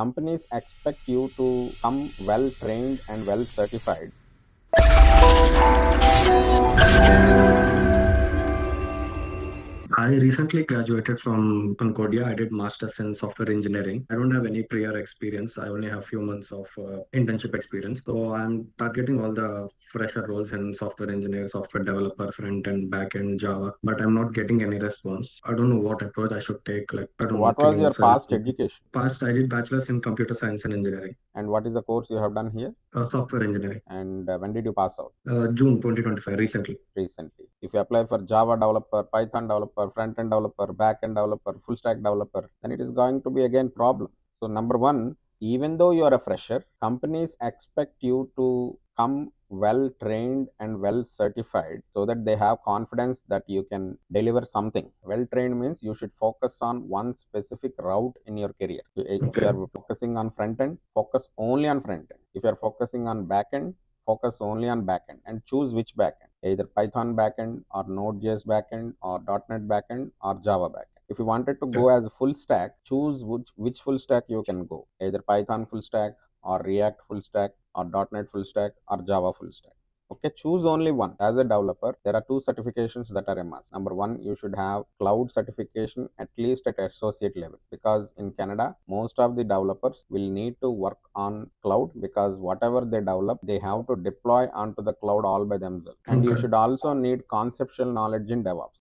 companies expect you to come well trained and well certified. I recently graduated from Concordia. I did masters in software engineering. I don't have any prior experience. I only have few months of uh, internship experience. So I'm targeting all the fresher roles in software engineer, software developer, front end, back end, Java. But I'm not getting any response. I don't know what approach I should take. Like, I don't What was your past education Past, I did bachelor's in computer science and engineering, and what is the course you have done here? uh, software engineering. And uh, when did you pass out? Uh, June 2025, recently. recently. If you apply for Java developer, Python developer, front end developer, back end developer, full stack developer, then it is going to be again problem. So number one, even though you are a fresher, companies expect you to come well trained and well certified so that they have confidence that you can deliver something. Well trained means you should focus on one specific route in your career. Eh, if Okay. you are focusing on front end, focus only on front end. If you are focusing on back end, focus only on back end and choose which backend either python backend or node.js backend or .NET backend or java backend. If you wanted to go as a full stack choose which which full stack you can go. Either python full stack or react full stack or .NET full stack or java full stack okay choose only one. As a developer there are two certifications that are a must. Number one you should have cloud certification at least at associate level because in canada most of the developers will need to work on cloud because whatever they develop they have to deploy onto the cloud all by themselves. And you should also need conceptual knowledge in devops